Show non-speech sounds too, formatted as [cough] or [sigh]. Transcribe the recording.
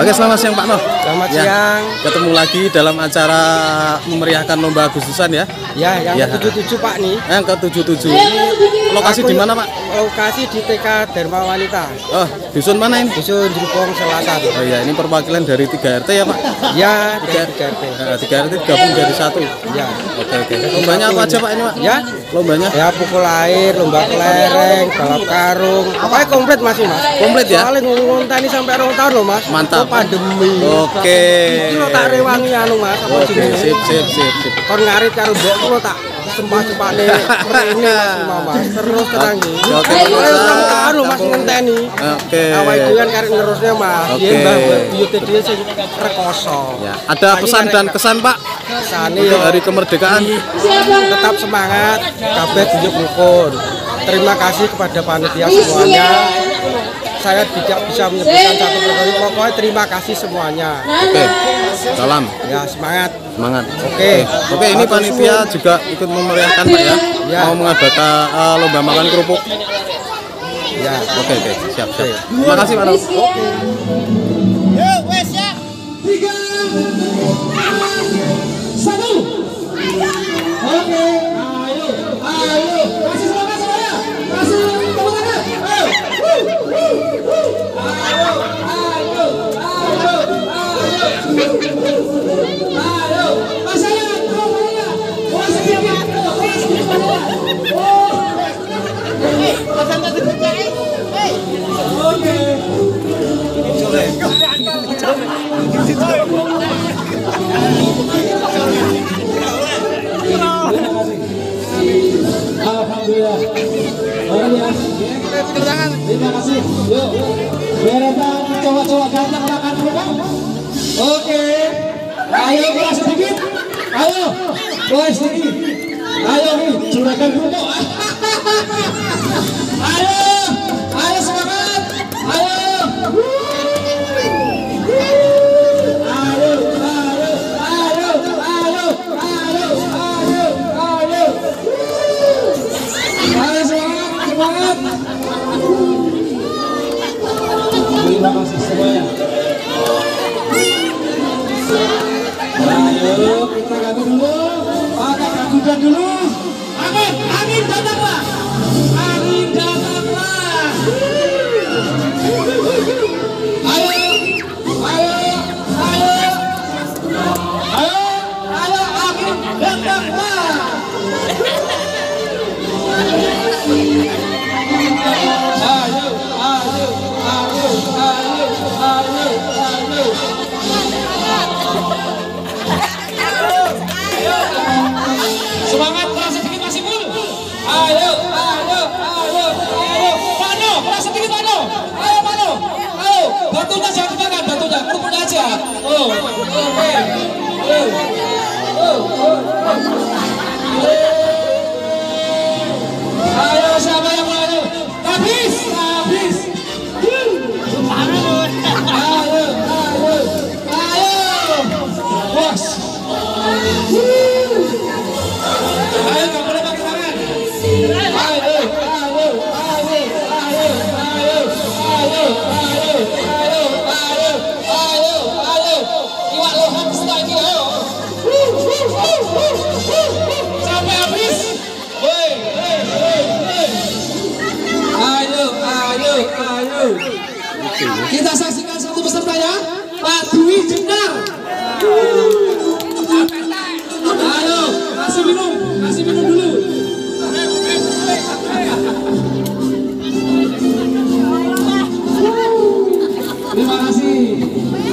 Oke, selamat siang Pak Noh. Selamat Ya, siang. Ketemu lagi dalam acara memeriahkan lomba Agustusan ya. Ya, yang Ya. ke-77 Pak nih. Yang ke-77. Lokasi di mana Pak? Lokasi di TK Dharma Wanita, Oh, dusun mana ini? Dusun Jerukong Selatan. Oh iya, ini perwakilan dari 3 RT ya Pak? Ya, Tiga, dari 3 RT. Nah, 3 RT gabung jadi satu. Ya. Oke, oke. Lombanya apa aja Pak ini Pak? Ya. Lombanya? Ya, pukul air, lomba kelereng, balap karung. Pokoknya komplit Mas ini, Mas. Komplit ya? Soalnya ini sampai rong tahun loh, Mas. Mantap. Oh, pandemi. Oke. Iki lo tak rewangi anu, Mas. Oke, sip, sip, sip, sip. Kon ngarit karo lo Mas [laughs] Imam, Mas. Terus terang iki. Mas. rong tahun lho Mas ngenteni. Oke. Awak dhewe kan karek nerusnya Mas. Yen Mbah buyute dhewe sing rekoso. Ya, ada pesan dan kesan Pak Kesane yo hari kemerdekaan. tetap semangat, kabeh tunjuk rukun. Terima kasih kepada panitia semuanya. Saya tidak bisa menyebutkan satu persatu, pokoknya terima kasih semuanya. Oke. Salam. Ya semangat. Semangat. Oke. Oke, ini panitia juga ikut memeriahkan Pak ya. Ya. Mau mengadakan eh, lomba makan kerupuk. Ya. Oke, oke. Siap, siap. Terima kasih Pak Noh. tiga, satu. Oke, Alhamdulillah. Oh ya. Terima kasih. Yuk. Beretan cowok-cowok ganteng makan kerupuk. Oke. Ayo kelas sedikit. Ayo. Kelas sedikit. Ayo nih, kerupuk. Ayo. Ayo Jacques lose. Ayo, ayo, ayo, ayo. Pano, keras sedikit Pano. Ayo Pano. Ayo, batunya jangan dimakan, batunya kerupuknya aja. Oh, oke. Oh, oh, oh. sampai habis. Ayo ayo ayo. Kita saksikan satu peserta ya Pak Dwi Jendar ayo kasih minum kasih minum dulu. Terima kasih.